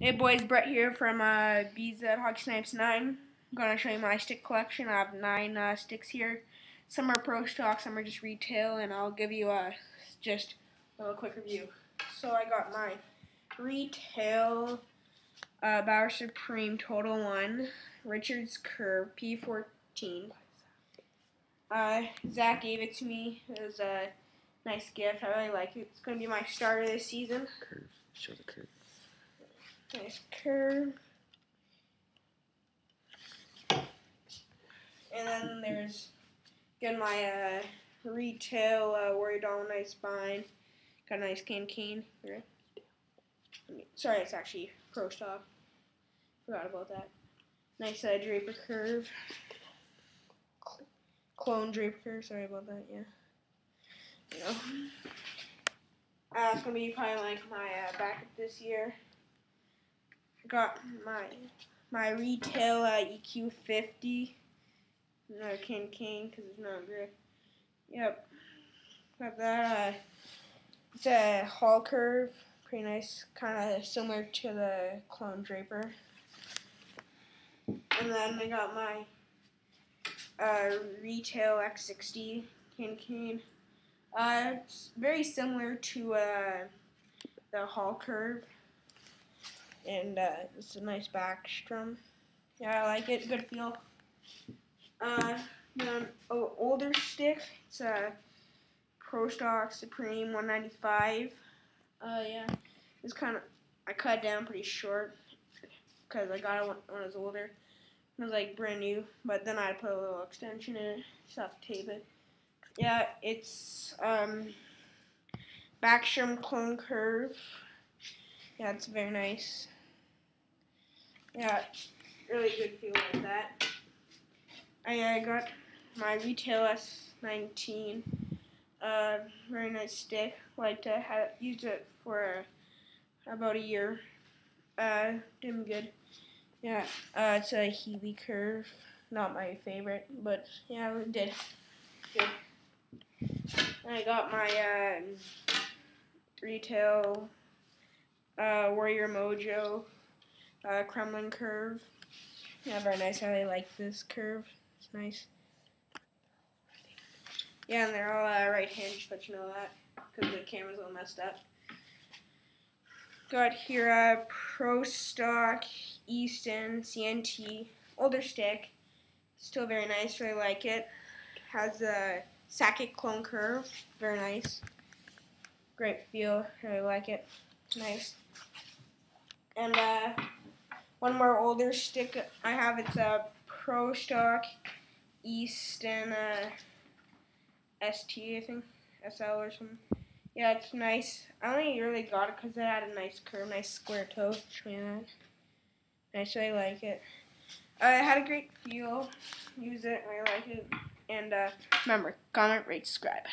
Hey boys, Brett here from uh, BZ Hockey Snipes 9. I'm going to show you my stick collection. I have nine uh, sticks here. Some are pro stock, some are just retail, and I'll give you a just a little quick review. So I got my retail uh, Bauer Supreme Total 1 Richards Curve P14. Uh, Zach gave it to me. It was a nice gift. I really like it. It's going to be my starter this season. Curve. Show the curve. Nice curve. And then there's again my uh, retail uh, Warrior Doll nice spine. Got a nice cane here. Sorry, it's actually pro stock. Forgot about that. Nice uh, Draper curve. Clone Draper curve. Sorry about that. Yeah. You know. Uh, it's gonna be probably like my uh, backup this year got my my retail uh, EQ50. No, King King because it's not good. Yep. Got that. Uh, it's a hall curve. Pretty nice. Kind of similar to the Clone Draper. And then I got my uh, retail X60 King King. Uh, it's very similar to uh, the hall curve and uh, it's a nice Backstrom. Yeah, I like it. Good feel. Uh, then oh, older stick. It's a Pro Stock Supreme 195. Uh, yeah, it's kind of I cut down pretty short because I got it when, when I was older. It was like brand new, but then I put a little extension in it, just have to tape it. Yeah, it's um, Backstrom Clone Curve. Yeah, it's very nice. Yeah, really good feel with that. I, I got my retail S19. Uh, very nice stick. Like to have used it for about a year. Uh, doing good. Yeah, uh, it's a Hebe curve. Not my favorite, but yeah, it did good. I got my uh, retail uh, Warrior Mojo uh, Kremlin curve. Yeah, very nice. I really like this curve. It's nice. Yeah, and they're all uh, just let you know that, because the camera's a little messed up. Got here a uh, Pro Stock Easton CNT older stick. Still very nice. Really like it. Has a Sakic clone curve. Very nice. Great feel. Really like it. Nice. And uh, one more older stick I have. It's a Pro Stock Easton uh, ST, I think, SL or something. Yeah, it's nice. I only really got it because it had a nice curve, nice square toe. Nice, I like it. Uh, had a great feel. Use it, I like it. And uh, remember, comment, rate, subscribe.